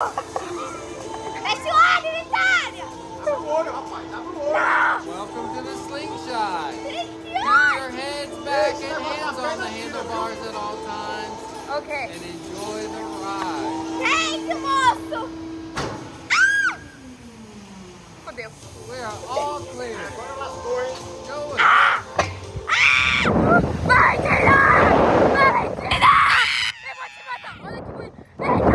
Fecha o olho, Vitória! Abre o olho, rapaz, abre o olho. Welcome to the slingshot. Fecha Keep your heads back and hands on the handlebars at all times Ok. and enjoy the ride. Gente, moço! Ah! Fodeu. We are all clear. Agora lascou, hein? Go with Ah! Vai tirar! Vai tirar! Eu vou te matar! Olha que bonito!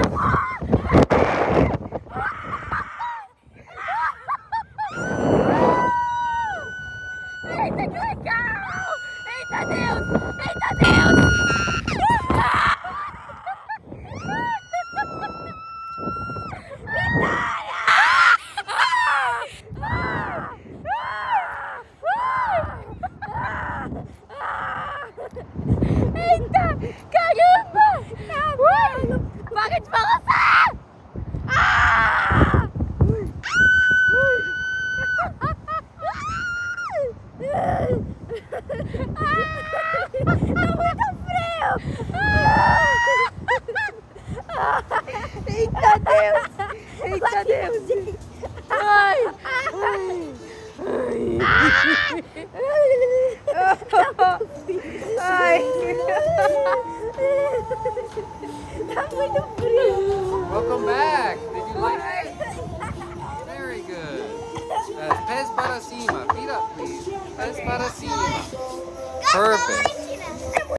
Eita, que legal! Eita, Deus! Eita, Deus! Eita! Caramba! Ui! Para de balançar! Ah! Tá muito frio! Eita Deus! Eita Deus! Ai! Ai! Tá muito frio! Welcome back. Did you like it? Very good. Uh, pés para cima. Feet up, please. Pés para cima. Perfect.